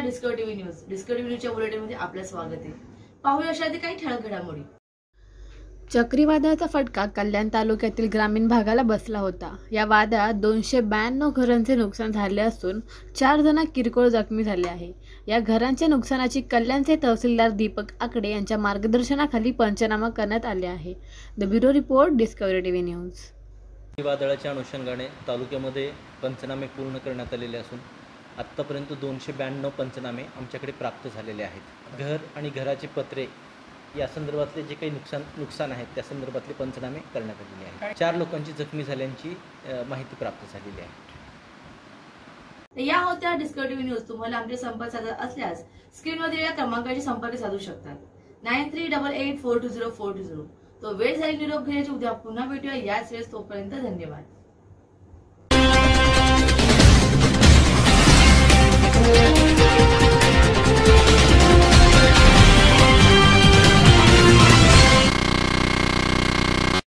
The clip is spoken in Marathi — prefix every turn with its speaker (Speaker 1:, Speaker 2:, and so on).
Speaker 1: Discover TV news. Discover TV न्यूजच्या बुलेटिनमध्ये आपलं स्वागत आहे. पाहूया अशा काही ठळक घडामोडी.
Speaker 2: चक्रीवादळाचा फटका कल्याण तालुक्यातील ग्रामीण भागाला बसला होता. या वादळात दोनशे ब्याण्णव घरांचे नुकसान झाले असून चार जण किरकोळ जखमी झाले आहे. या घरांच्या नुकसानाची कल्याणचे तहसीलदार दीपक आकडे यांच्या मार्गदर्शनाखाली पंचनामा करण्यात आले आहे. The bureau report discovery TV news.
Speaker 3: वादळाच्या अनुषंगाने तालुक्यामध्ये पंचनामे पूर्ण करण्यात आलेले असून आत्तापर्यंत दोनशे ब्याण्णव पंचनामे आमच्याकडे प्राप्त झालेले आहेत. घर आणि घराचे पत्रे या संदर्भातले जे काही नुकसान नुकसान आहेत त्या संदर्भातले पंचनामे करण्यात आलेले आहेत. चार लोकांची जखमी झाल्याची माहिती प्राप्त झालेली आहे.
Speaker 1: या होत्या डिस्कवर टीव्ही न्यूज तुम्हाला आमचे संपर्क साधत असल्यास स्क्रीनवर दिलेल्या क्रमांकाशी संपर्क साधू शकतात. Nine three double eight four two zero four two zero तो वेळ झाली निरोप घेण्याची. उद्या पुन्हा भेटूया. याच वेळेस तोपर्यंत धन्यवाद.